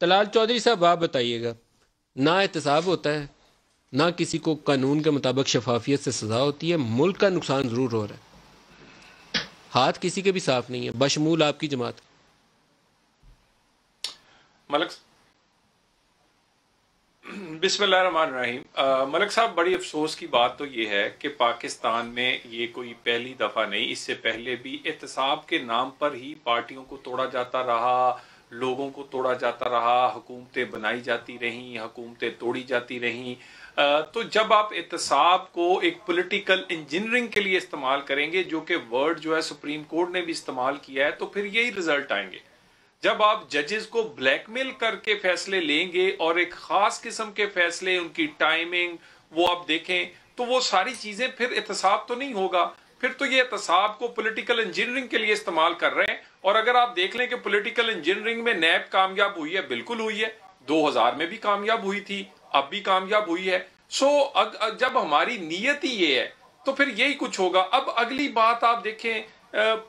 तलाल चौधरी साहब, आप बताइएगा। ना एहतसाब होता है, ना किसी को कानून के मुताबिक शफाफियत से सजा होती है, मुल्क का नुकसान ज़रूर हो रहा है। हाथ किसी के भी साफ़ नहीं है, बशमूल आपकी जमात। मलक बिस्मिल्लाहिर्रहमानिर्रहीम। मलक साहब, बड़ी अफसोस की बात तो ये है कि पाकिस्तान में ये कोई पहली दफ़ा नहीं, इससे पहले भी एहतसाब के नाम पर ही पार्टियों को तोड़ा जाता रहा लोगों को तोड़ा जाता रहा, हुकूमतें बनाई जाती रहीं, हुकूमतें तोड़ी जाती रहीं। तो जब आप एहतसाब को एक पॉलिटिकल इंजीनियरिंग के लिए इस्तेमाल करेंगे, जो कि वर्ड जो है सुप्रीम कोर्ट ने भी इस्तेमाल किया है तो फिर यही रिज़ल्ट आएँगे। जब आप जजेस को ब्लैकमेल करके फैसले लेंगे और एक खास किस्म के फैसले, उनकी टाइमिंग वो आप देखें तो वो सारी चीज़ें फिर एहतसाब तो नहीं होगा। फिर तो ये एहतसाब को पॉलिटिकल इंजीनियरिंग के लिए इस्तेमाल कर रहे हैं। और अगर आप देख लें कि पॉलिटिकल इंजीनियरिंग में नैब कामयाब हुई है बिल्कुल हुई है। 2000 में भी कामयाब हुई थी अब भी कामयाब हुई है। सो अग, अग, जब हमारी नीयत ही ये है तो फिर यही कुछ होगा। अब अगली बात आप देखें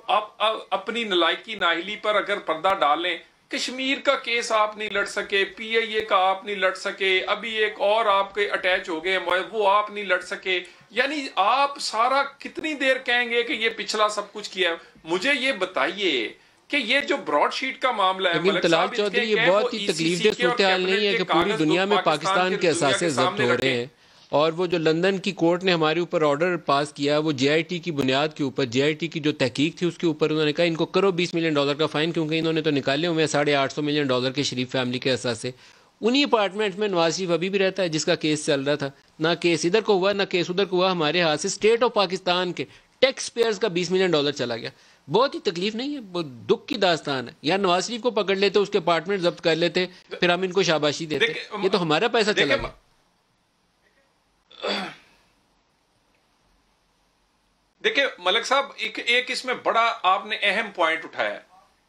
आप अपनी नलायकी नाहली पर अगर पर्दा डालें कश्मीर का केस आप नहीं लड़ सके पीआईए का आप नहीं लड़ सके अभी एक और आपके अटैच हो गए वो आप नहीं लड़ सके। यानी आप सारा कितनी देर कहेंगे कि ये पिछला सब कुछ किया है? मुझे ये बताइए कि ये जो ब्रॉडशीट का मामला है चौधरी ये बहुत ही तकलीफ़ नहीं है कि पूरी दुनिया में पाकिस्तान के असासे जब्त हो रहे हैं। और वो जो लंदन की कोर्ट ने हमारे ऊपर ऑर्डर पास किया वो जेआईटी की बुनियाद के ऊपर जेआईटी की जो तहकीक थी उसके ऊपर उन्होंने कहा इनको करो बीस मिलियन डॉलर का फाइन क्योंकि इन्होंने तो निकाले हुए हैं साढ़े आठ सौ मिलियन डॉलर के शरीफ फैमिली के एहसास से। उन्हीं अपार्टमेंट में नवाज़ शरीफ अभी भी रहता है जिसका केस चल रहा था। ना केस इधर को हुआ ना केस उधर को हुआ हमारे हाथ से स्टेट ऑफ़ पाकिस्तान के टैक्स पेयर्स का बीस मिलियन डॉलर चला गया। बहुत ही तकलीफ़ नहीं है बहुत दुख की दास्तान है। या नवाज़ शरीफ को पकड़ लेते उसके अपार्टमेंट जब्त कर लेते फिर हम इनको शाबाशी देते। ये तो हमारा पैसा चला गया देखिए, मलक साहब, एक एक इसमें बड़ा आपने अहम पॉइंट उठाया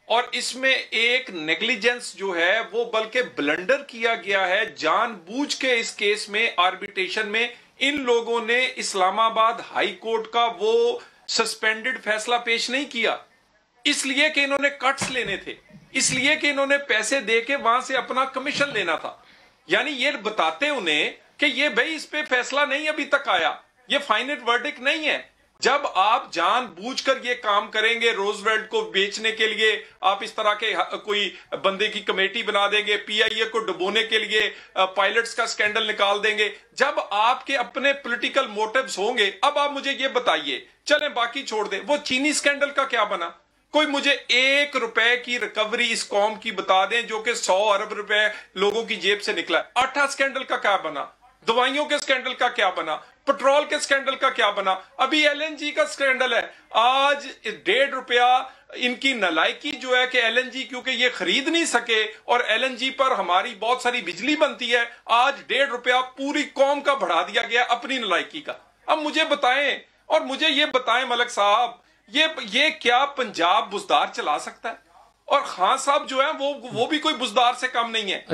और इसमें एक नेग्लिजेंस जो है, वो बल्कि ब्लंडर किया गया है। जानबूझ के इस केस में आर्बिट्रेशन में, इन लोगों ने इस्लामाबाद हाई कोर्ट का वो सस्पेंडेड फैसला पेश नहीं किया। इसलिए कि इन्होंने कट्स लेने थे। इसलिए कि इन्होंने पैसे दे के वहाँ से अपना कमीशन लेना था। यानी ये बताते उन्हें कि ये भाई इस पे फैसला नहीं अभी तक आया। ये फाइनल वर्डिक नहीं है। जब आप जान बूझ कर ये काम करेंगे रोजवेल्ट को बेचने के लिए, आप इस तरह के कोई बंदे की कमेटी बना देंगे पीआईए को डुबोने के लिए पायलट्स का स्कैंडल निकाल देंगे। जब आपके अपने पॉलिटिकल मोटिव्स होंगे, अब आप मुझे ये बताइए, चलें बाकी छोड़ दें, वो चीनी स्कैंडल का क्या बना? कोई मुझे एक रुपए की रिकवरी इस कॉम की बता दें, जो कि सौ अरब रुपए लोगों की जेब से निकला आठा स्कैंडल का क्या बना? दवाइयों के स्कैंडल का क्या बना? पेट्रोल के स्कैंडल का क्या बना? अभी एलएनजी का स्कैंडल है। आज डेढ़ रुपया इनकी नलायकी जो है कि एलएनजी क्योंकि ये खरीद नहीं सके और एलएनजी पर हमारी बहुत सारी बिजली बनती है आज डेढ़ रुपया पूरी कौम का बढ़ा दिया गया अपनी नलायकी का। अब मुझे बताएँ और मुझे ये बताएँ मलक साहब ये ये क्या पंजाब बुजदार चला सकता है? और खान साहब जो है वो वो भी कोई बुजदार से कम नहीं है।